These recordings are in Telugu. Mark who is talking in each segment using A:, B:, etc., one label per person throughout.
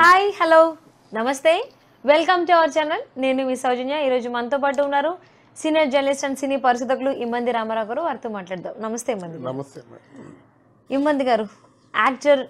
A: Hi hello. నమస్తే. Welcome to our channel. నేను మీ సౌజన్య. ఈరోజు మనతో పాటు ఉన్నారు సీనియర్ జర్నలిస్ట్ అండ్ సినీ పరిశోధకులు ఇమ్మంది రామారావు గారు. వారితో మాట్లాడదాం. నమస్తే ఇమ్మంది.
B: నమస్తే.
A: ఇమ్మంది గారు actor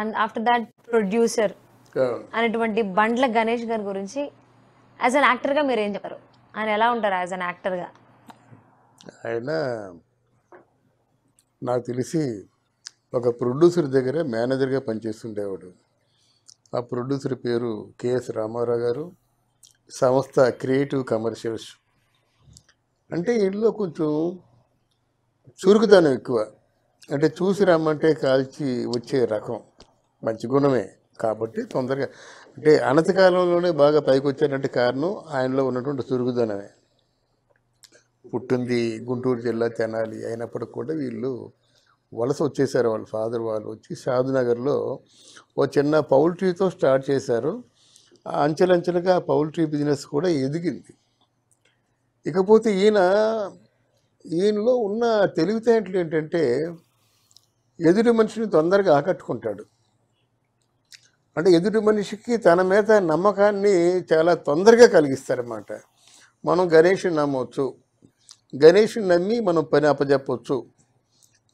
A: and after that producer అనేటువంటి బండ్ల గణేష్ గారి గురించి యాజ్ అన్ యాక్టర్గా మీరు ఏం చెప్పారు? ఆయన ఎలా ఉంటారు యాజ్ అన్ యాక్టర్గా?
B: ఆయన నాకు తెలిసి ఒక ప్రొడ్యూసర్ దగ్గర మేనేజర్గా పనిచేస్తుండేవాడు. ఆ ప్రొడ్యూసర్ పేరు కెఎస్ రామారావు గారు సంస్థ క్రియేటివ్ కమర్షియల్స్. అంటే ఇంట్లో కొంచెం చురుకుదనం ఎక్కువ. అంటే చూసి రమ్మంటే కాల్చి వచ్చే రకం. మంచి గుణమే. కాబట్టి తొందరగా అంటే అనతకాలంలోనే బాగా పైకి వచ్చారంటే కారణం ఆయనలో ఉన్నటువంటి చురుకుదనమే. పుట్టింది గుంటూరు జిల్లా తెనాలి అయినప్పటికి కూడా వీళ్ళు వలస వచ్చేసారు వాళ్ళ ఫాదర్ వాళ్ళు వచ్చి షాద్నగర్లో ఓ చిన్న పౌల్ట్రీతో స్టార్ట్ చేశారు. ఆ అంచెలంచెలుగా ఆ పౌల్ట్రీ బిజినెస్ కూడా ఎదిగింది. ఇకపోతే ఈయన ఈయనలో ఉన్న తెలివితేటలు ఏంటంటే ఎదుటి మనిషిని తొందరగా ఆకట్టుకుంటాడు. అంటే ఎదుటి మనిషికి తన మీద నమ్మకాన్ని చాలా తొందరగా కలిగిస్తారన్నమాట. మనం గణేష్ని నమ్మవచ్చు గణేష్ని నమ్మి మనం పని అప్పజెప్పవచ్చు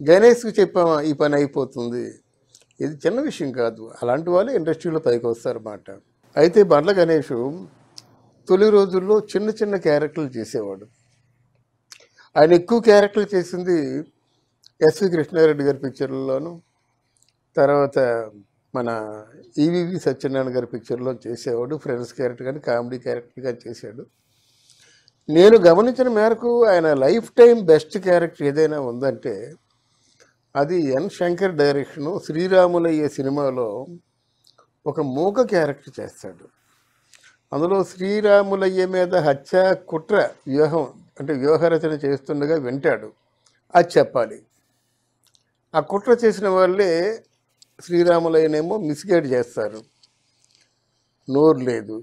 B: గణేష్కి చెప్పామా ఈ పని అయిపోతుంది. ఇది చిన్న విషయం కాదు. అలాంటి వాళ్ళు ఇండస్ట్రీలో పైకి వస్తారన్నమాట. అయితే బండ్ల గణేష్ తొలి రోజుల్లో చిన్న చిన్న క్యారెక్టర్లు చేసేవాడు. ఆయన ఎక్కువ క్యారెక్టర్లు చేసింది ఎస్వి కృష్ణారెడ్డి గారి పిక్చర్లలోను తర్వాత మన ఈవివి సత్యనారాయణ గారి పిక్చర్లో చేసేవాడు. ఫ్రెండ్స్ క్యారెక్టర్ కానీ కామెడీ క్యారెక్టర్ కానీ చేశాడు. నేను గమనించిన మేరకు ఆయన లైఫ్ టైం బెస్ట్ క్యారెక్టర్ ఏదైనా ఉందంటే అది ఎన్ శంకర్ డైరెక్షను శ్రీరాములయ్య సినిమాలో ఒక మూక క్యారెక్టర్ చేస్తాడు. అందులో శ్రీరాములయ్య మీద హత్య కుట్ర వ్యూహం అంటే వ్యూహరచన చేస్తుండగా వింటాడు. అది చెప్పాలి. ఆ కుట్ర చేసిన వాళ్ళే శ్రీరాములయ్యనేమో మిస్గైడ్ చేస్తారు. నోరు లేదు.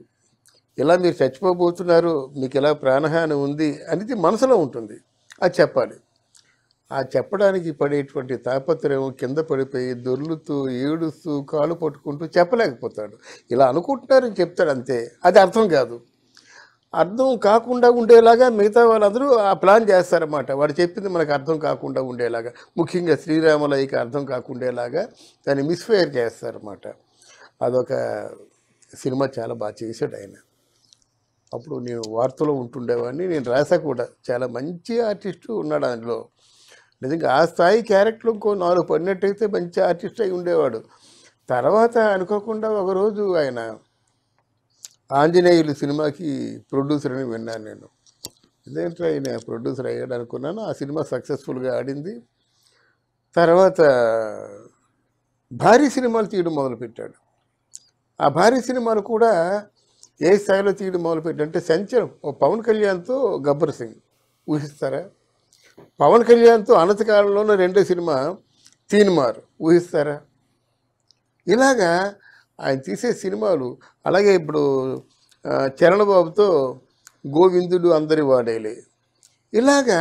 B: ఇలా మీరు చచ్చిపోబోతున్నారు మీకు ఇలా ప్రాణహాని ఉంది అనేది మనసులో ఉంటుంది. అది చెప్పాలి. ఆ చెప్పడానికి పడేటువంటి తాపత్రయం కింద పడిపోయి దొర్లుతూ ఏడుస్తూ కాలు పట్టుకుంటూ చెప్పలేకపోతాడు. ఇలా అనుకుంటున్నారని చెప్తాడు అంతే. అది అర్థం కాదు. అర్థం కాకుండా ఉండేలాగా మిగతా వాళ్ళందరూ ఆ ప్లాన్ చేస్తారన్నమాట. వాడు చెప్పింది మనకు అర్థం కాకుండా ఉండేలాగా. ముఖ్యంగా శ్రీరాములయ్యకి అర్థం కాకుండేలాగా దాన్ని మిస్ఫైర్ చేస్తారన్నమాట. అదొక సినిమా చాలా బాగా చేశాడు ఆయన. అప్పుడు నేను వార్తలో ఉంటుండేవాడిని. నేను రాసా కూడా. చాలా మంచి ఆర్టిస్టు ఉన్నాడు అందులో. నిజంగా ఆ స్థాయి క్యారెక్టర్ ఇంకో నాలుగు పడినట్టయితే మంచి ఆర్టిస్ట్ అయి ఉండేవాడు. తర్వాత అనుకోకుండా ఒకరోజు ఆయన ఆంజనేయులు సినిమాకి ప్రొడ్యూసర్ అని విన్నాను నేను. ఇదేంటో ఆయన ప్రొడ్యూసర్ అయ్యాడు అనుకున్నాను. ఆ సినిమా సక్సెస్ఫుల్గా ఆడింది. తర్వాత భారీ సినిమాలు తీయడం మొదలుపెట్టాడు. ఆ భారీ సినిమాలు కూడా ఏ స్థాయిలో తీయడం మొదలుపెట్టాడంటే సంచలనం. ఓ పవన్ కళ్యాణ్తో గబ్బర్ సింగ్. ఊహిస్తారా? పవన్ కళ్యాణ్తో అనతకాలంలోనే రెండో సినిమా తీన్మార్ ఊహిస్తారా? ఇలాగా ఆయన తీసే సినిమాలు అలాగే ఇప్పుడు ఆ, చరణ్ బాబుతో గోవిందుడు అందరి వాడేలే. ఇలాగా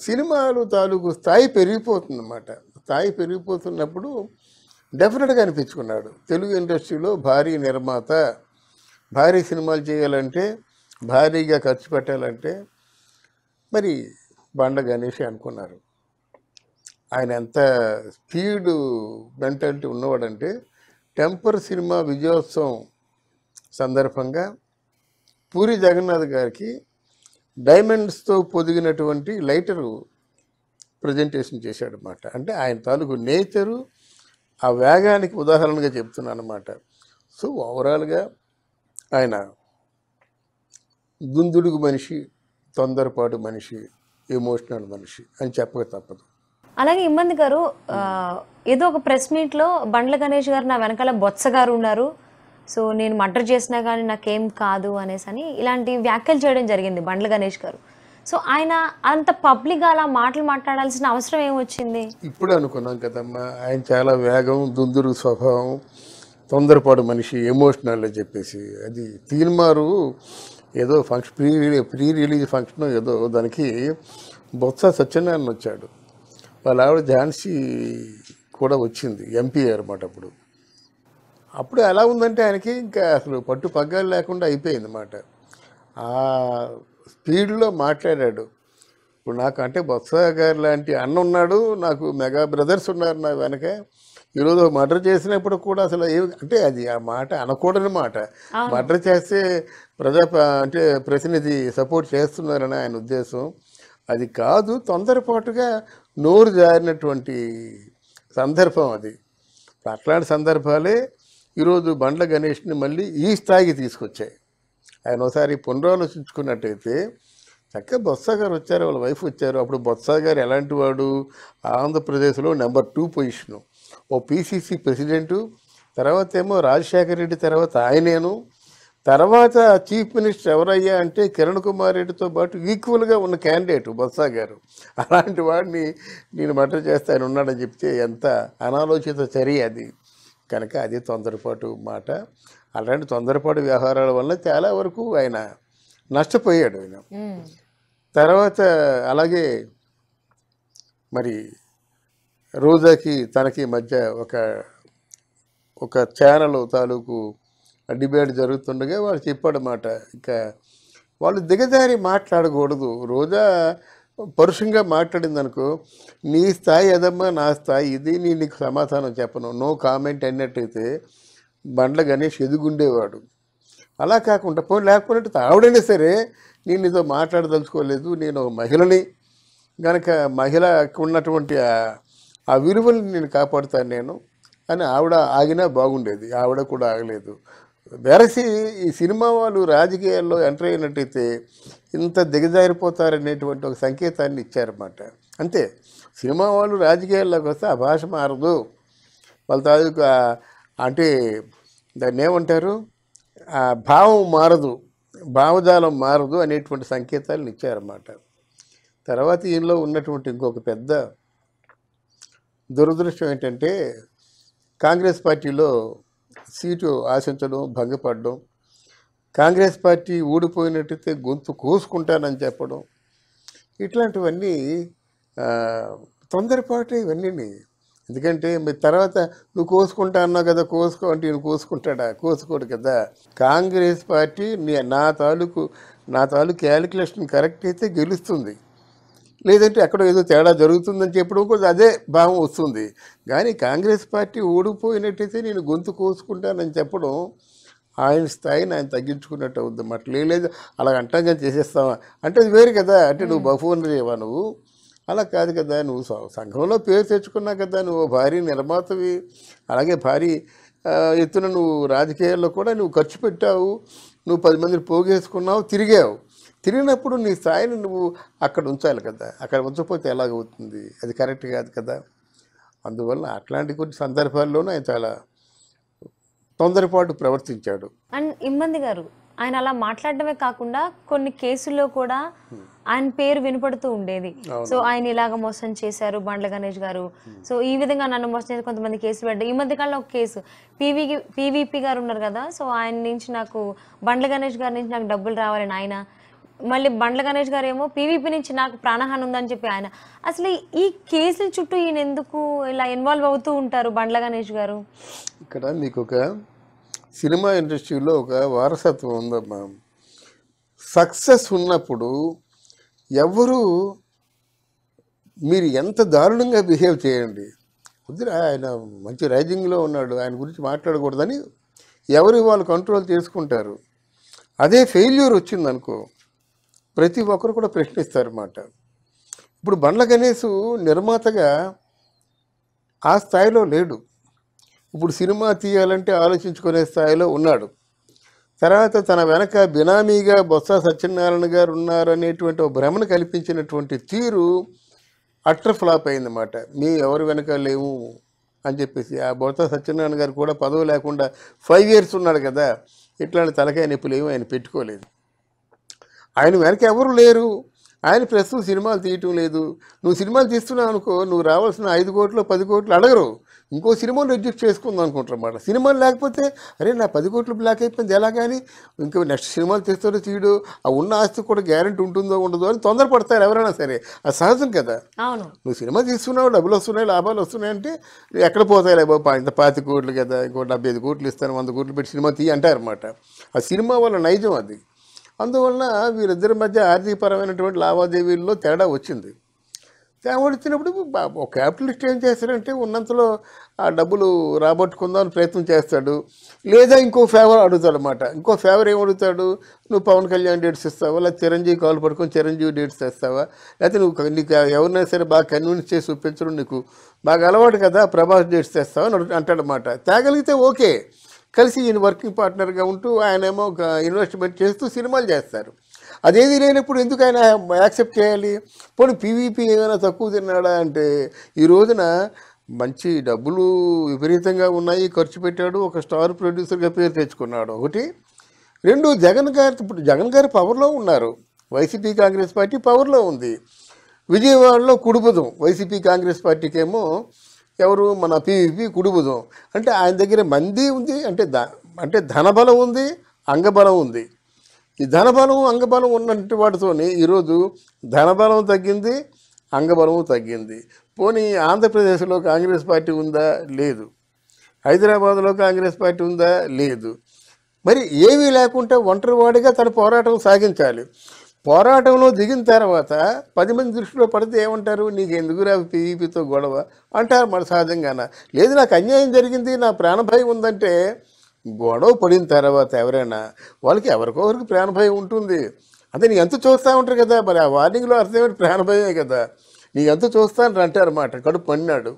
B: సినిమాలు తాలూకు స్థాయి పెరిగిపోతుందన్నమాట. స్థాయి పెరిగిపోతున్నప్పుడు డెఫినెట్గా అనిపించుకున్నాడు. తెలుగు ఇండస్ట్రీలో భారీ నిర్మాత భారీ సినిమాలు చేయాలంటే భారీగా ఖర్చు పెట్టాలంటే మరి బండ గణేష్ అనుకున్నారు. ఆయన ఎంత స్పీడ్ మెంటాలిటీ ఉన్నవాడంటే టెంపర్ సినిమా విజయోత్సవం సందర్భంగా పూరి జగన్నాథ్ గారికి డైమండ్స్తో పొదిగినటువంటి లైటరు ప్రజెంటేషన్ చేశాడు అనమాట అంటే ఆయన తాలూకు నేచరు ఆ వేగానికి ఉదాహరణగా చెప్తున్నాను అనమాట సో ఓవరాల్గా ఆయన దుందుడుగు మనిషి తొందరపాటు మనిషి ఎమోషనల్ మనిషి అని చెప్పక తప్పదు.
A: అలాగే ఇమ్మంది గారు ఏదో ఒక ప్రెస్ మీట్లో బండ్ల గణేష్ గారు నా వెనకాల బొత్స గారు ఉన్నారు. సో నేను మర్డర్ చేసినా కానీ నాకేం కాదు అనేసి అని ఇలాంటి వ్యాఖ్యలు చేయడం జరిగింది బండ్ల గణేష్ గారు. సో ఆయన అంత పబ్లిక్గా అలా మాటలు మాట్లాడాల్సిన అవసరం ఏమొచ్చింది
B: ఇప్పుడు అనుకున్నాం కదమ్మా ఆయన చాలా వేగం దుందురు స్వభావం తొందరపాటు మనిషి ఎమోషనల్ అని చెప్పేసి. అది తీన్మారు ఏదో ఫంక్షన్ ప్రీ రిలీ ప్రీ రిలీజ్ ఫంక్షన్ ఏదో దానికి బొత్స సత్యనారాయణ వచ్చాడు. వాళ్ళ ఆవిడ ఝాన్సీ కూడా వచ్చింది ఎంపీ అనమాట అప్పుడు. అప్పుడు ఎలా ఉందంటే ఆయనకి ఇంకా అసలు పట్టు పగ్గాలు లేకుండా అయిపోయింది అన్నమాట. ఆ స్పీడ్లో మాట్లాడాడు. ఇప్పుడు నాకు అంటే బొత్స గారు లాంటి అన్న ఉన్నాడు నాకు మెగా బ్రదర్స్ ఉన్నారు నా వెనక ఈరోజు మర్డర్ చేసినప్పుడు కూడా అసలు ఏమి అంటే అది ఆ మాట అనకూడని మాట. మర్డర్ చేస్తే ప్రజా అంటే ప్రతినిధి సపోర్ట్ చేస్తున్నారని ఆయన ఉద్దేశం. అది కాదు తొందరపాటుగా నోరు జారినటువంటి సందర్భం అది. అట్లాంటి సందర్భాలే ఈరోజు బండ్ల గణేష్ని మళ్ళీ ఈ స్థాయికి తీసుకొచ్చాయి. ఆయన ఒకసారి పునరాలోచించుకున్నట్టయితే చక్కగా బొత్స గారు వచ్చారు వాళ్ళ వైఫ్ వచ్చారు. అప్పుడు బొత్స గారు ఎలాంటి వాడు? ఆంధ్రప్రదేశ్లో నెంబర్ టూ పొజిషను. ఓ పిసిసి ప్రెసిడెంటు తర్వాత ఏమో రాజశేఖర రెడ్డి తర్వాత ఆయనేను. తర్వాత చీఫ్ మినిస్టర్ ఎవరయ్యా అంటే కిరణ్ కుమార్ రెడ్డితో పాటు ఈక్వల్గా ఉన్న క్యాండిడేట్ బొత్స గారు. అలాంటి వాడిని నేను మర్డర్ చేస్తే ఆయన ఉన్నాడని చెప్తే ఎంత అనాలోచిత చర్య అది. కనుక అది తొందరపాటు మాట. అలాంటి తొందరపాటు వ్యవహారాల వల్ల చాలా వరకు ఆయన నష్టపోయాడు ఆయన. తర్వాత అలాగే మరి రోజాకి తనకి మధ్య ఒక ఒక ఛానల్ తాలూకు డిబేట్ జరుగుతుండగా వాళ్ళు చెప్పాడన్నమాట. ఇంకా వాళ్ళు దిగజారి మాట్లాడకూడదు. రోజా పరుషంగా మాట్లాడింది అనుకో నీ స్థాయి అదమ్మా నా స్థాయి ఇది నేను నీకు సమాధానం చెప్పను. నో కామెంట్ అన్నట్టయితే బండ్ల గణేష్ ఎదుగుండేవాడు. అలా కాకుండా పోనీ లేకపోతే ఆవిడైనా సరే నేను నీతో మాట్లాడదలుచుకోలేదు. నేను మహిళని. గనక మహిళకు ఉన్నటువంటి ఆ- ఆ విలువల్ని నేను కాపాడుతాను నేను అని ఆవిడ ఆగినా బాగుండేది. ఆవిడ కూడా ఆగలేదు. వెరసి ఈ సినిమా వాళ్ళు రాజకీయాల్లో ఎంటర్ అయినట్టయితే ఇంత దిగజారిపోతారనేటువంటి ఒక సంకేతాన్ని ఇచ్చారన్నమాట. అంతే. సినిమా వాళ్ళు రాజకీయాల్లోకి వస్తే ఆ భాష మారదు. వాళ్ళ తాలూకు అంటే దాన్ని ఏమంటారు? ఆ భావం మారదు. భావజాలం మారదు అనేటువంటి సంకేతాలను ఇచ్చారన్నమాట. తర్వాత ఈయనలో ఉన్నటువంటి ఇంకొక పెద్ద దురదృష్టం ఏంటంటే కాంగ్రెస్ పార్టీలో సీటు ఆశించడం భంగపడడం కాంగ్రెస్ పార్టీ ఊడిపోయినట్టయితే గొంతు కోసుకుంటానని చెప్పడం ఇట్లాంటివన్నీ తొందరపాటు ఇవన్నీ ఎందుకంటే మీ తర్వాత నువ్వు కోసుకుంటా అన్నావు కదా కోసుకో అంటే ఈయన కోసుకుంటాడా? కోసుకోడు కదా. కాంగ్రెస్ పార్టీ నా తాలూకు నా తాలూకు క్యాలిక్యులేషన్ కరెక్ట్ అయితే గెలుస్తుంది. లేదంటే అక్కడ ఏదో తేడా జరుగుతుందని చెప్పడం కూడా అదే భావం వస్తుంది. కానీ కాంగ్రెస్ పార్టీ ఓడిపోయినట్టయితే నేను గొంతు కోసుకుంటానని చెప్పడం ఆయన స్థాయిని ఆయన తగ్గించుకున్నట్టు అవుద్ది. అట్లా లేదు అలా అంటంగా చేసేస్తావా? అంటే అది వేరు కదా. అంటే నువ్వు బఫూన్ రేవా నువ్వు? అలా కాదు కదా. నువ్వు సంఘంలో పేరు తెచ్చుకున్నావు కదా. నువ్వు భారీ నిర్మాతవి అలాగే భారీ ఎత్తున నువ్వు రాజకీయాల్లో కూడా నువ్వు ఖర్చు పెట్టావు. నువ్వు పది మందిని పోగేసుకున్నావు తిరిగావు. తిరిగినప్పుడు నీ స్థాయిని నువ్వు అక్కడ ఉంచాలి కదా. అక్కడ ఉంచకపోతే ఎలాగవుతుంది? అది కరెక్ట్ కాదు కదా. అందువల్ల అట్లాంటి కొన్ని సందర్భాల్లోనూ ఆయన చాలా తొందరపాటు ప్రవర్తించాడు.
A: అండ్ ఇమ్మంది గారు ఆయన అలా మాట్లాడడమే కాకుండా కొన్ని కేసుల్లో కూడా ఆయన పేరు వినపడుతూ ఉండేది. సో ఆయన ఇలాగ మోసం చేశారు బండ్ల గణేష్ గారు. సో ఈ విధంగా నన్ను మోసం చేసి కొంతమంది కేసులు పడ్డాయి ఈ మధ్య కాలంలో ఒక కేసు. పీవీ పీవీపీ గారు ఉన్నారు కదా. సో ఆయన నుంచి నాకు బండ్ల గణేష్ గారి నుంచి నాకు డబ్బులు రావాలని ఆయన మళ్ళీ బండ్ల గణేష్ గారు ఏమో పీవీపీ నుంచి నాకు ప్రాణహాని ఉందని చెప్పి ఆయన. అసలు ఈ కేసుల చుట్టూ ఈయన ఎందుకు ఇలా ఇన్వాల్వ్ అవుతూ ఉంటారు బండ్ల గణేష్ గారు?
B: ఇక్కడ మీకు ఒక సినిమా ఇండస్ట్రీలో ఒక వారసత్వం ఉందమ్మా. సక్సెస్ ఉన్నప్పుడు ఎవరు మీరు ఎంత దారుణంగా బిహేవ్ చేయండి. వద్దురా ఆయన మంచి రైజింగ్లో ఉన్నాడు ఆయన గురించి మాట్లాడకూడదని ఎవరు వాళ్ళు కంట్రోల్ చేసుకుంటారు. అదే ఫెయిల్యూర్ వచ్చిందనుకో ప్రతి ఒక్కరు కూడా ప్రశ్నిస్తారన్నమాట. ఇప్పుడు బండ్ల గణేష్ నిర్మాతగా ఆ స్థాయిలో లేడు. ఇప్పుడు సినిమా తీయాలంటే ఆలోచించుకునే స్థాయిలో ఉన్నాడు. తర్వాత తన వెనక బినామీగా బొత్స సత్యనారాయణ గారు ఉన్నారనేటువంటి ఒక భ్రమను కల్పించినటువంటి తీరు అట్టర్ ఫ్లాప్ అయిందన్నమాట. మీ ఎవరి వెనక లేవు అని చెప్పేసి. ఆ బొత్స సత్యనారాయణ గారు కూడా పదవి లేకుండా ఫైవ్ ఇయర్స్ ఉన్నాడు కదా. ఇట్లాంటి తలకాయ నొప్పులు ఏమీ ఆయన పెట్టుకోలేదు. ఆయన వెనక ఎవరు లేరు. ఆయన ప్రస్తుతం సినిమాలు తీయటం లేదు. నువ్వు సినిమాలు తీస్తున్నావు అనుకో నువ్వు రావాల్సిన ఐదు కోట్లు పది కోట్లు అడగరు. ఇంకో సినిమాలు రిజెక్ట్ చేసుకుందాం అనుకుంటారన్నమాట సినిమాలు లేకపోతే అరే నా పది కోట్లు బ్లాక్ అయిపోయింది ఎలా కానీ ఇంకో నెక్స్ట్ సినిమాలు తీస్తాడో తీయడు ఆ ఉన్న ఆస్తి కూడా గ్యారంటీ ఉంటుందో ఉండదో అని తొందరపడతారు ఎవరైనా సరే. అది సహజం కదా. నువ్వు సినిమా తీస్తున్నావు డబ్బులు వస్తున్నాయి లాభాలు వస్తున్నాయి అంటే ఎక్కడ పోతాయి బాబా? ఇంత పాతి కోట్లు కదా ఇంకో డెబ్బై ఐదు కోట్లు ఇస్తాను వంద కోట్లు పెట్టి సినిమా తీయ అంటారన్నమాట ఆ సినిమా వల్ల నైజం అది. అందువలన వీరిద్దరి మధ్య ఆర్థికపరమైనటువంటి లావాదేవీల్లో తేడా వచ్చింది. తేడా వచ్చినప్పుడు ఒక క్యాపిటలిస్ట్ ఏం చేస్తాడంటే ఉన్నంతలో ఆ డబ్బులు రాబట్టుకుందామని ప్రయత్నం చేస్తాడు. లేదా ఇంకో ఫేవర్ అడుగుతాడు అనమాట ఇంకో ఫేవర్ ఏం అడుగుతాడు? నువ్వు పవన్ కళ్యాణ్ డేట్స్ ఇస్తావా? లేదా చిరంజీవి కాలు పడుకొని చిరంజీవి డేట్స్ తెస్తావా? లేకపోతే నువ్వు నీకు ఎవరినైనా సరే బాగా కన్విన్స్ చేసి చూపించడం నీకు బాగా అలవాటు కదా ప్రభాస్ డేట్స్ తెస్తావా? అని అంటాడనమాట తేగలిగితే ఓకే. కలిసి ఈయన వర్కింగ్ పార్ట్నర్గా ఉంటూ ఆయనేమో ఒక ఇన్వెస్ట్మెంట్ చేస్తూ సినిమాలు చేస్తారు. అదేది లేనప్పుడు ఎందుకు ఆయన యాక్సెప్ట్ చేయాలి? పోనీ పీవీపీ ఏమైనా తక్కువ తిన్నాడా అంటే ఈ రోజున మంచి డబ్బులు విపరీతంగా ఉన్నాయి ఖర్చు పెట్టాడు ఒక స్టార్ ప్రొడ్యూసర్గా పేరు తెచ్చుకున్నాడు. ఒకటి. రెండు జగన్ గారి ఇప్పుడు జగన్ గారు పవర్లో ఉన్నారు. వైసీపీ కాంగ్రెస్ పార్టీ పవర్లో ఉంది. విజయవాడలో కుడుబుదం వైసీపీ కాంగ్రెస్ పార్టీకేమో ఎవరు? మన పీవీపీ కుడుబుదం అంటే ఆయన దగ్గర మంది ఉంది అంటే ద అంటే ధనబలం ఉంది అంగబలం ఉంది. ఈ ధనబలం అంగబలం ఉన్నటువంటి వాటితోని ఈరోజు ధనబలం తగ్గింది అంగబలము తగ్గింది. పోనీ ఆంధ్రప్రదేశ్లో కాంగ్రెస్ పార్టీ ఉందా? లేదు. హైదరాబాద్లో కాంగ్రెస్ పార్టీ ఉందా? లేదు. మరి ఏమీ లేకుంటే ఒంటరివాడిగా తన పోరాటం సాగించాలి. పోరాటంలో దిగిన తర్వాత పది మంది దృష్టిలో పడితే ఏమంటారు? నీకు ఎందుకురా పీఈపీతో గొడవ? అంటారు మన సహజంగాన. లేదు నాకు అన్యాయం జరిగింది నా ప్రాణభయం ఉందంటే గొడవ పడిన తర్వాత ఎవరైనా వాళ్ళకి ఎవరికొకరికి ప్రాణభయం ఉంటుంది. అదే నీ ఎంత చూస్తూ ఉంటారు కదా మరి ఆ వార్నింగ్లో అర్థమైంది ప్రాణభయమే కదా. నీ ఎంత చూస్తాను అంటారన్నమాట కడుపు పడినాడు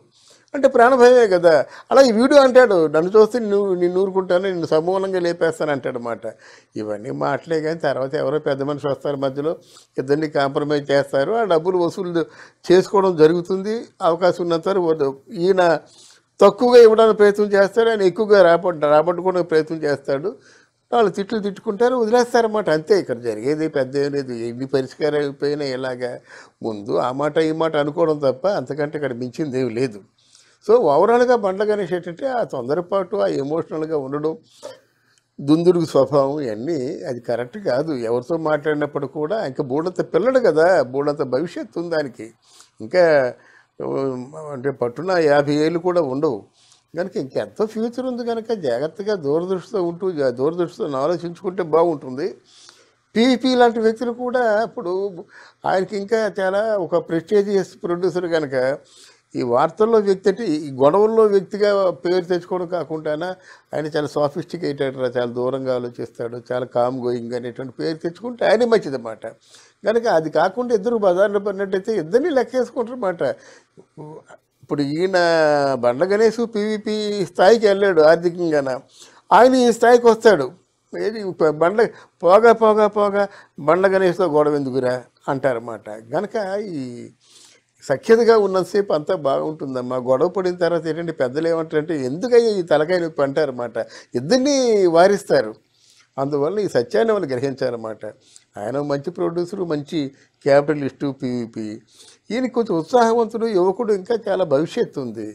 B: అంటే ప్రాణభయమే కదా. అలా ఈ అంటాడు నన్ను చూస్తే నువ్వు నిన్ను ఊరుకుంటాను నిన్ను సమూలంగా లేపేస్తాను అంటాడనమాట ఇవన్నీ మాటలే కానీ తర్వాత ఎవరో పెద్ద మనిషి వస్తారు మధ్యలో ఇద్దరిని కాంప్రమైజ్ చేస్తారు. ఆ డబ్బులు వసూలు చేసుకోవడం జరుగుతుంది. అవకాశం ఉన్నంతవరకు ఈయన తక్కువగా ఇవ్వడానికి ప్రయత్నం చేస్తాడు ఆయన ఎక్కువగా రాబట్టు రాబట్టుకోవడానికి ప్రయత్నం చేస్తాడు. వాళ్ళు తిట్లు తిట్టుకుంటారు వదిలేస్తారన్నమాట. అంతే ఇక్కడ జరిగేది పెద్ద లేదు. ఎన్ని పరిష్కారం అయిపోయినా ఇలాగా ముందు ఆ మాట ఈ మాట అనుకోవడం తప్ప అంతకంటే ఇక్కడ మించింది ఏమి లేదు. సో ఓవరాల్గా బండ్ల గణేష్ ఏంటంటే ఆ తొందరపాటు ఆ ఎమోషనల్గా ఉండడం దుందుడుగు స్వభావం ఇవన్నీ అది కరెక్ట్ కాదు. ఎవరితో మాట్లాడినప్పుడు కూడా ఇంకా బూడంత పిల్లడు కదా బూడంత భవిష్యత్తు ఉంది దానికి. ఇంకా అంటే పట్టున యాభై ఏళ్ళు కూడా ఉండవు. కనుక ఇంకెంతో ఫ్యూచర్ ఉంది కనుక జాగ్రత్తగా దూరదృష్టితో ఉంటూ దూరదృష్టితో ఆలోచించుకుంటే బాగుంటుంది. పీపీ లాంటి వ్యక్తులు కూడా ఇప్పుడు ఆయనకి ఇంకా చాలా ఒక ప్రెస్టేజియస్ ప్రొడ్యూసర్ కనుక ఈ వార్తల్లో వ్యక్తి అంటే ఈ గొడవల్లో వ్యక్తిగా పేరు తెచ్చుకోవడం కాకుండా ఆయన చాలా సాఫిస్టికేటెడ్ చాలా దూరంగా ఆలోచిస్తాడు చాలా కామ్ గోయింగ్ అనేటువంటి పేరు తెచ్చుకుంటే ఆయన మంచిదన్నమాట. కనుక అది కాకుండా ఇద్దరు బజార్లో పడినట్టయితే ఇద్దరిని లెక్కేసుకుంటారన్నమాట. ఇప్పుడు ఈయన బండ్ల గణేష్ పీవీపీ స్థాయికి వెళ్ళాడు ఆర్థికంగాన. ఆయన ఈ స్థాయికి వస్తాడు. ఏది బండ్ల పోగా పోగా పోగా బండ్ల గణేష్తో గొడవ ఎందుకురా అంటారన్నమాట. కనుక ఈ సఖ్యతగా ఉన్నంతసేపు అంతా బాగుంటుందమ్మా. గొడవ పడిన తర్వాత ఏంటంటే పెద్దలు ఏమంటారంటే ఎందుకయ్యా ఈ తలకాయ నొప్పి అంటారన్నమాట. ఇద్దరిని వారిస్తారు. అందువల్ల ఈ సత్యాన్ని వాళ్ళు గ్రహించారన్నమాట. ఆయన మంచి ప్రొడ్యూసరు మంచి క్యాపిటలిస్టు పీవీపీ. ఈయన కొంచెం ఉత్సాహవంతుడు యువకుడు ఇంకా చాలా భవిష్యత్తు ఉంది.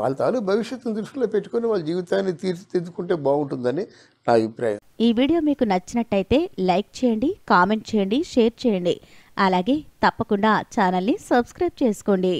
B: వాళ్ళ తాలూ భవిష్యత్తును దృష్టిలో పెట్టుకొని వాళ్ళ జీవితాన్ని తీర్చిదిద్దుకుంటే బాగుంటుందని నా అభిప్రాయం.
C: ఈ వీడియో మీకు నచ్చినట్టయితే లైక్ చేయండి కామెంట్ చేయండి షేర్ చేయండి. అలాగే తప్పకుండా ఛానల్ని సబ్స్క్రైబ్ చేసుకోండి.